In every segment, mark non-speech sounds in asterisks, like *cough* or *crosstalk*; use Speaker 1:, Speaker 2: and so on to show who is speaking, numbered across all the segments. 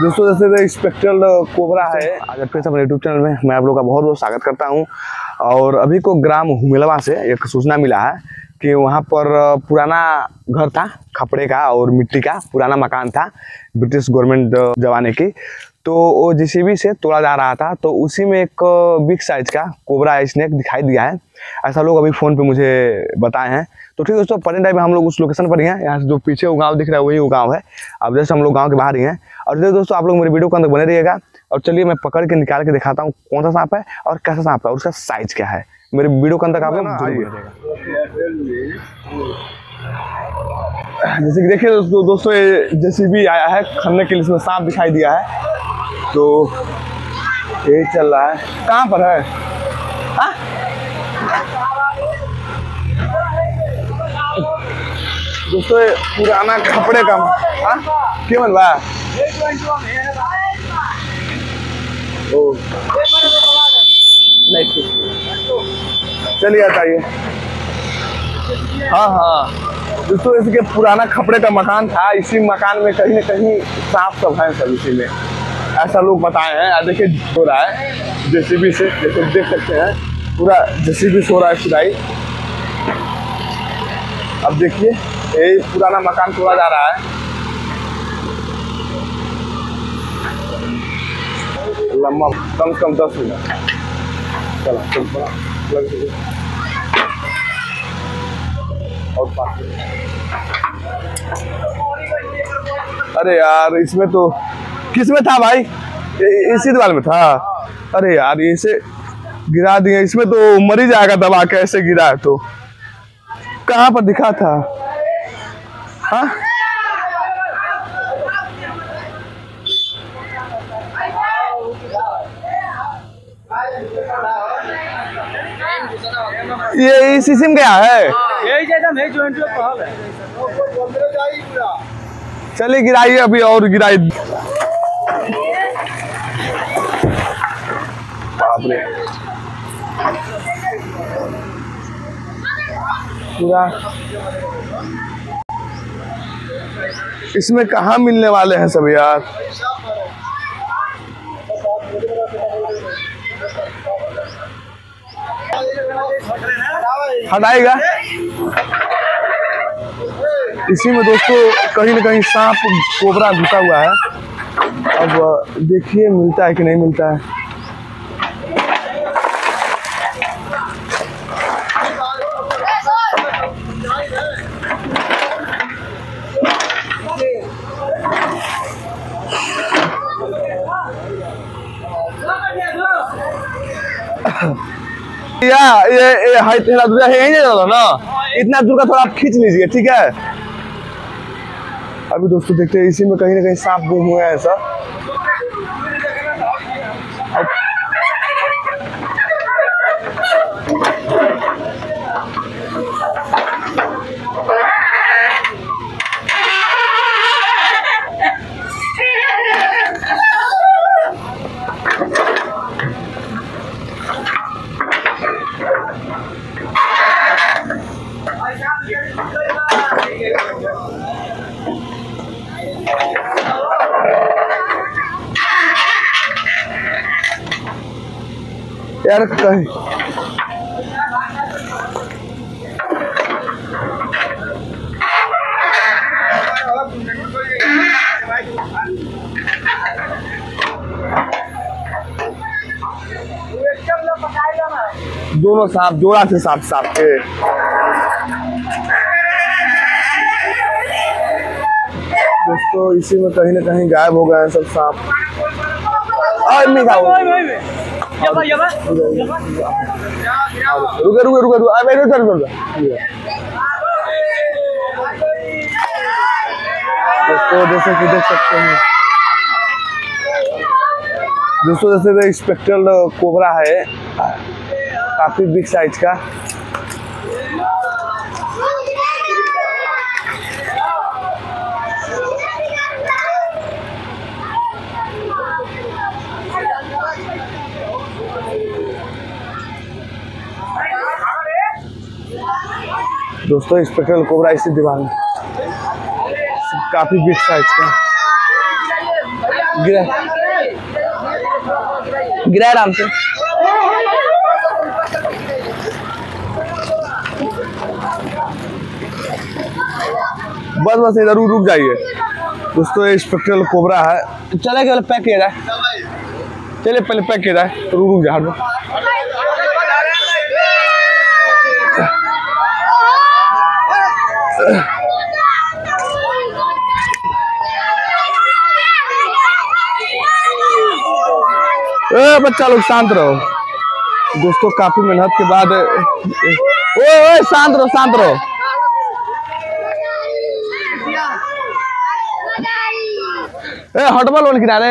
Speaker 1: दोस्तों, जैसे spectral cobra है आज फिर से अपने यूट्यूब चैनल में मैं आप लोग का बहुत बहुत स्वागत करता हूँ। और अभी को ग्राम हुमिलवा से एक सूचना मिला है कि वहाँ पर पुराना घर था, खपड़े का और मिट्टी का, पुराना मकान था ब्रिटिश गवर्नमेंट जमाने की। तो वो जेसीबी से तोड़ा जा रहा था तो उसी में एक बिग साइज़ का कोबरा स्नेक दिखाई दिया है। ऐसा लोग अभी फ़ोन पे मुझे बताए हैं। तो ठीक है दोस्तों पटेन टाइम में हम लोग उस लोकेशन पर ही हैं। यहाँ से जो पीछे वो गाँव दिख रहा है वही वो गाँव है। अब जैसे हम लोग गाँव के बाहर ही हैं। और देखो दोस्तों आप लोग मेरे वीडियो के अंदर बने रहिएगा। और चलिए मैं पकड़ के निकाल के दिखाता हूँ कौन सा सांप है और कैसा सांप है और उसका साइज़ क्या है। मेरे वीडियो के अंदर आप लोग। जैसे कि देखिए दोस्तों दोस्तों ये जेसीबी आया है खनने के लिए इसमें सांप दिखाई दिया है। तो ये चल रहा है। कहाँ पर हाँ? दोस्तों, ये पुराना कपड़े का हाँ? क्यों है? ओ। नहीं, ठीक चलिए बताइए हाँ हाँ दोस्तों, इसके पुराना खपड़े का मकान था, इसी मकान में कहीं ना कहीं सांप सब है सब इसी में ऐसा लोग बताए हैं। आ देखिए, हो रहा है। जेसीबी से, जैसे देख सकते हैं। पूरा जेसीबी से रहा है खुदाई। अब देखिए। यही पुराना मकान तोड़ा जा रहा है। लंबा, कम से कम दस मिनट। चला चल बड़ा, लग और अरे यार, इसमें तो किसमें था भाई? इसी दीवार में था। अरे यार, ये इसे गिरा दिए। इसमें तो मरी जाएगा दबा के ऐसे गिरा है तो? कहाँ पर दिखा था? हाँ? ये इसी सिम गया है?
Speaker 2: यही जैसा जो है।
Speaker 1: चलिए गिराइए अभी और गिराई पूरा। इसमें कहाँ मिलने वाले हैं सब यार? हटाएगा? इसी में दोस्तों कहीं ना कहीं सांप, कोबरा घुसा हुआ है। अब देखिए मिलता है कि नहीं मिलता है। *laughs* या, ये ये हाइट तेरा है ना? इतना दूर का थोड़ा आप खींच लीजिए, ठीक है? अभी दोस्तों देखते हैं, इसी में कहीं ना कहीं सांप गुम हुआ है ऐसा। यार कहीं। दोनों सांप जोड़ा थे सांप सांप के। दोस्तों, इसी में कहीं ना कहीं गायब हो गए हैं सब सांप और नहीं रुके रुके रुके रुके। अबे इधर रुके रुके दोस्तों, जैसे कि देख सकते हैं। दोस्तों, जैसे स्पेक्ट्रल कोबरा है। काफ़ी बिग साइज़ का। दोस्तों स्पेक्ट्रल कोबरा इसी दीवार में। काफ़ी बिग साइज़ का। गिरा। गिरा आराम से बस बस, इधर रुक जाइए। दोस्तों ये स्पेक्ट्रल कोबरा है। चले केवल पैक किया जाए। चलिए पहले पैक किया जाए रुक रुक जा ए, बच्चा लोग, शांत रहो। दोस्तों, काफ़ी मेहनत के बाद ओए ओए, शांत रहो शांत रहो। ए हटबल वाले किनारे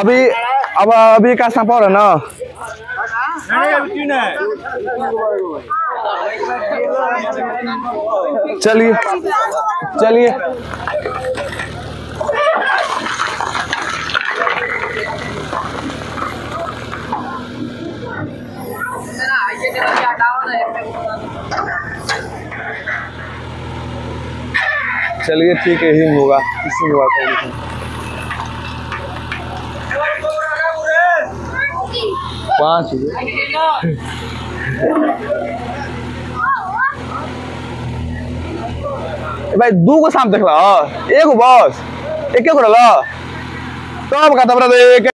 Speaker 1: अभी अब अभी का सांप और है ना? चलिए चलिए। चलिए ठीक है, यही होगा। किसी में बात नहीं पाँच भाई, दू गो सांप देख रहा एगो बस। एक को रहा तो का बड़ा एक